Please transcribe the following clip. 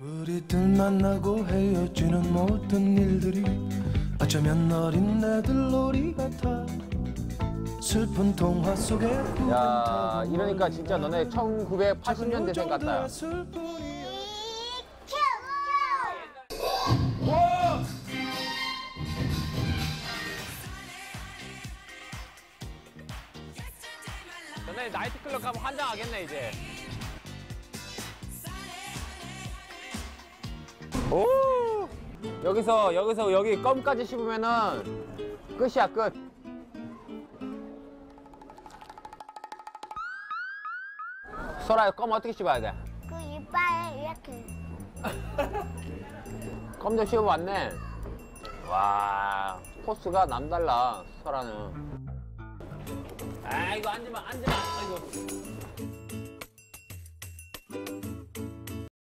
우리들 만나고 헤어지는 모든 일들이 어쩌면 어린 애들 놀이 같아 슬픈 동화 속에 야 이러니까 진짜 너네 1980년대생 같다. 너네 나이트클럽 가면 환장하겠네 이제. 오 여기서 여기서 여기 껌까지 씹으면은 끝이야 끝. 소라야 껌 어떻게 씹어야 돼? 그 이빨 이렇게. 껌좀 씹어봤네. 와 포스가 남달라 소라는. 아 이거 앉으마 앉으마. 아이고.